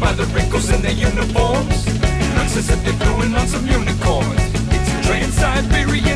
by the wrinkles in their uniforms. Looks as if they're flew on some unicorns. It's a Trans-Siberian.